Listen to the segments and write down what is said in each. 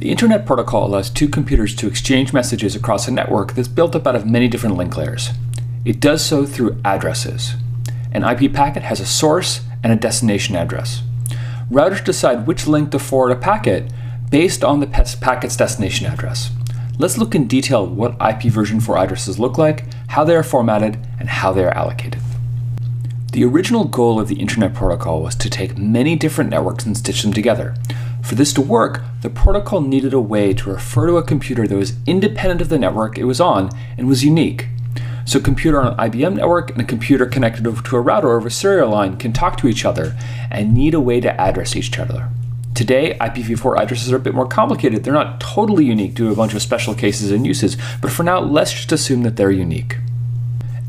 The Internet Protocol allows two computers to exchange messages across a network that's built up out of many different link layers. It does so through addresses. An IP packet has a source and a destination address. Routers decide which link to forward a packet based on the packet's destination address. Let's look in detail what IP version 4 addresses look like, how they are formatted, and how they are allocated. The original goal of the Internet Protocol was to take many different networks and stitch them together. For this to work, the protocol needed a way to refer to a computer that was independent of the network it was on and was unique. So a computer on an IBM network and a computer connected to a router over a serial line can talk to each other and need a way to address each other. Today, IPv4 addresses are a bit more complicated. They're not totally unique due to a bunch of special cases and uses, but for now, let's just assume that they're unique.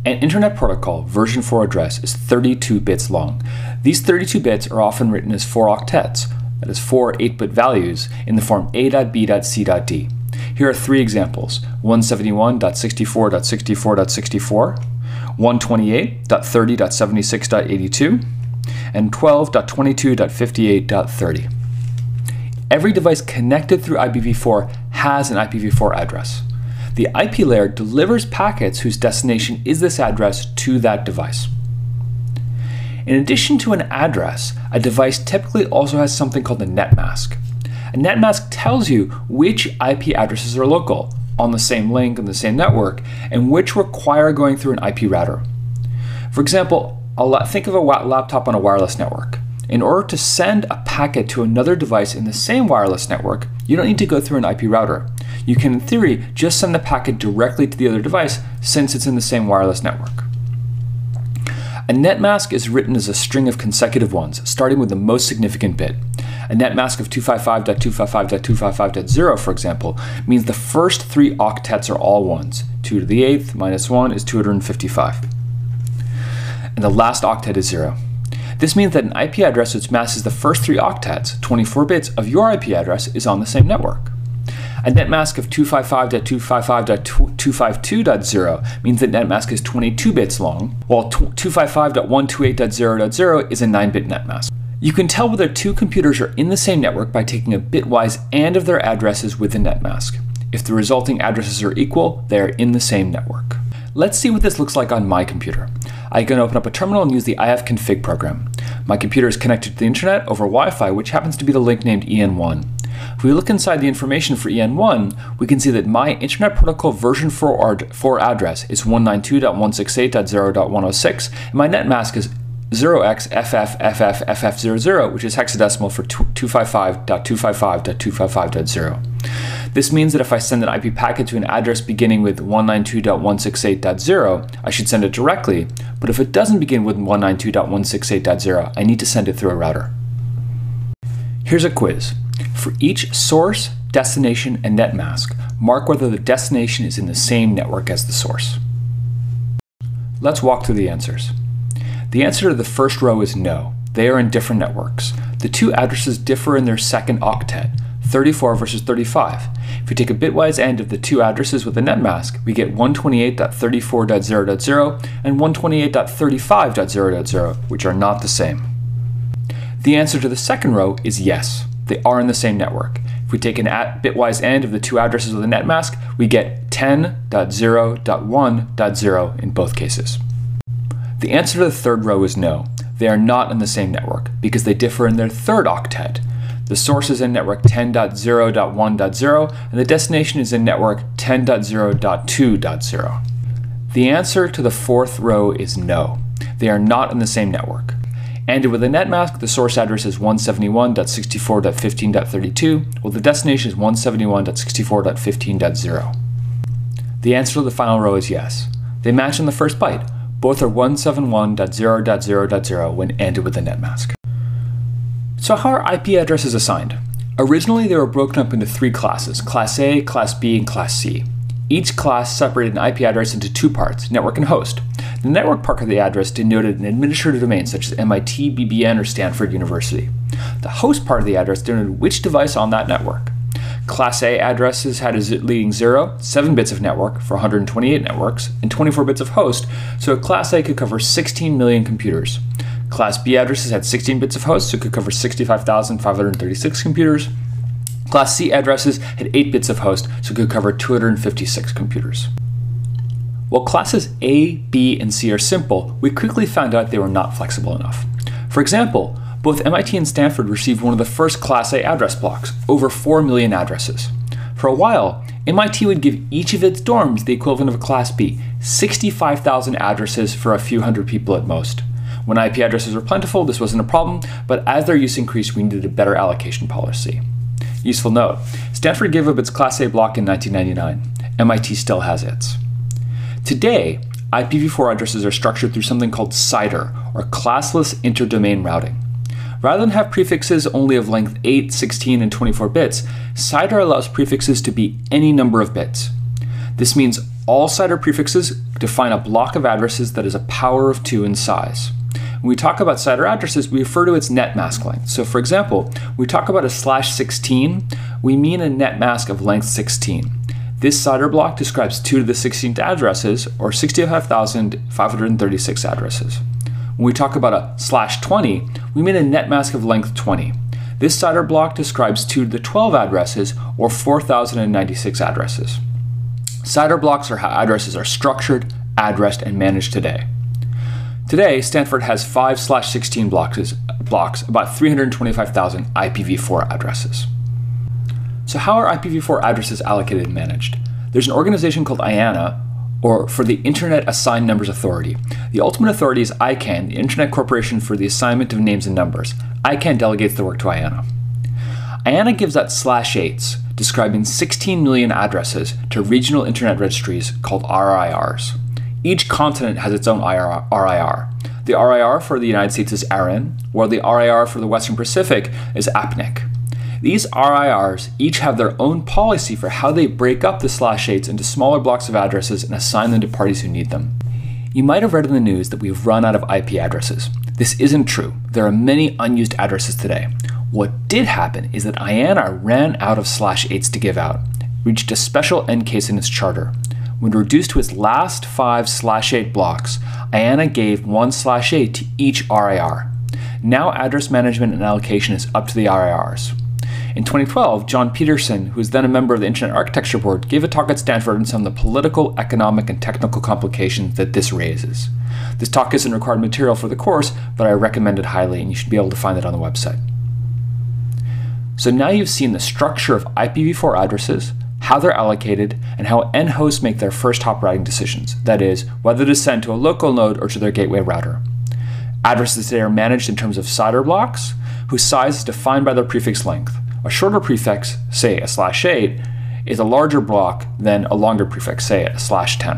An Internet Protocol version 4 address is 32 bits long. These 32 bits are often written as 4 octets, that is four 8-bit values, in the form a.b.c.d. Here are three examples, 171.64.64.64, 128.30.76.82, and 12.22.58.30. Every device connected through IPv4 has an IPv4 address. The IP layer delivers packets whose destination is this address to that device. In addition to an address, a device typically also has something called a net mask. A net mask tells you which IP addresses are local, on the same link on the same network, and which require going through an IP router. For example, think of a laptop on a wireless network. In order to send a packet to another device in the same wireless network, you don't need to go through an IP router. You can, in theory, just send the packet directly to the other device since it's in the same wireless network. A net mask is written as a string of consecutive ones, starting with the most significant bit. A net mask of 255.255.255.0, for example, means the first three octets are all ones. 2 to the 8th minus 1 is 255. And the last octet is 0. This means that an IP address which matches the first three octets, 24 bits, of your IP address is on the same network. A net mask of 255.255.252.0 means that net mask is 22 bits long, while 255.128.0.0 is a 9-bit net mask. You can tell whether two computers are in the same network by taking a bitwise AND of their addresses with the net mask. If the resulting addresses are equal, they are in the same network. Let's see what this looks like on my computer. I can open up a terminal and use the ifconfig program. My computer is connected to the internet over Wi-Fi, which happens to be the link named EN1. If we look inside the information for EN1, we can see that my Internet Protocol version 4, 4 address is 192.168.0.106, and my net mask is 0xFFFFFF00, which is hexadecimal for 255.255.255.0. This means that if I send an IP packet to an address beginning with 192.168.0, I should send it directly, but if it doesn't begin with 192.168.0, I need to send it through a router. Here's a quiz. For each source, destination, and net mask, mark whether the destination is in the same network as the source. Let's walk through the answers. The answer to the first row is no. They are in different networks. The two addresses differ in their second octet, 34 versus 35. If we take a bitwise AND of the two addresses with a net mask, we get 128.34.0.0 and 128.35.0.0, which are not the same. The answer to the second row is yes, they are in the same network. If we take an bitwise AND of the two addresses with a net mask, we get 10.0.1.0 in both cases. The answer to the third row is no. They are not in the same network because they differ in their third octet. The source is in network 10.0.1.0 and the destination is in network 10.0.2.0. The answer to the fourth row is no. They are not in the same network. And with a net mask, the source address is 171.64.15.32, while the destination is 171.64.15.0. The answer to the final row is yes. They match in the first byte. Both are 171.0.0.0 when ANDed with a netmask. So how are IP addresses assigned? Originally they were broken up into three classes, Class A, Class B, and Class C. Each class separated an IP address into two parts, network and host. The network part of the address denoted an administrative domain such as MIT, BBN, or Stanford University. The host part of the address denoted which device on that network. Class A addresses had a leading 0, 7 bits of network for 128 networks, and 24 bits of host, so a Class A could cover 16 million computers. Class B addresses had 16 bits of host, so it could cover 65,536 computers. Class C addresses had 8 bits of host, so it could cover 256 computers. While classes A, B, and C are simple, we quickly found out they were not flexible enough. For example, both MIT and Stanford received one of the first Class A address blocks, over 4 million addresses. For a while, MIT would give each of its dorms the equivalent of a Class B, 65,000 addresses for a few hundred people at most. When IP addresses were plentiful, this wasn't a problem, but as their use increased, we needed a better allocation policy. Useful note Stanford gave up its Class A block in 1999. MIT still has its. Today, IPv4 addresses are structured through something called CIDR, or Classless Interdomain Routing. Rather than have prefixes only of length 8, 16, and 24 bits, CIDR allows prefixes to be any number of bits. This means all CIDR prefixes define a block of addresses that is a power of 2 in size. When we talk about CIDR addresses, we refer to its net mask length. So for example, we talk about a slash 16, we mean a net mask of length 16. This CIDR block describes 2 to the 16th addresses, or 65,536 addresses. When we talk about a slash 20, we mean a net mask of length 20. This CIDR block describes 2 to the 12 addresses, or 4,096 addresses. CIDR blocks are how addresses are structured, addressed, and managed today. Today, Stanford has 5 slash 16 blocks, blocks, about 325,000 IPv4 addresses. So how are IPv4 addresses allocated and managed? There's an organization called IANA, or for the Internet Assigned Numbers Authority. The ultimate authority is ICANN, the Internet Corporation for the Assignment of Names and Numbers. ICANN delegates the work to IANA. IANA gives out slash 8s, describing 16 million addresses to regional internet registries called RIRs. Each continent has its own RIR. The RIR for the United States is ARIN, while the RIR for the Western Pacific is APNIC. These RIRs each have their own policy for how they break up the slash 8s into smaller blocks of addresses and assign them to parties who need them. You might have read in the news that we've run out of IP addresses. This isn't true. There are many unused addresses today. What did happen is that IANA ran out of slash 8s to give out, reached a special end case in its charter. When reduced to its last five slash 8 blocks, IANA gave one slash 8 to each RIR. Now address management and allocation is up to the RIRs. In 2012, Jon Peterson, who was then a member of the Internet Architecture Board, gave a talk at Stanford on some of the political, economic, and technical complications that this raises. This talk isn't required material for the course, but I recommend it highly, and you should be able to find it on the website. So now you've seen the structure of IPv4 addresses, how they're allocated, and how end hosts make their first hop routing decisions, that is, whether to send to a local node or to their gateway router. Addresses today are managed in terms of CIDR blocks, whose size is defined by their prefix length. A shorter prefix, say a slash 8, is a larger block than a longer prefix, say a slash 10.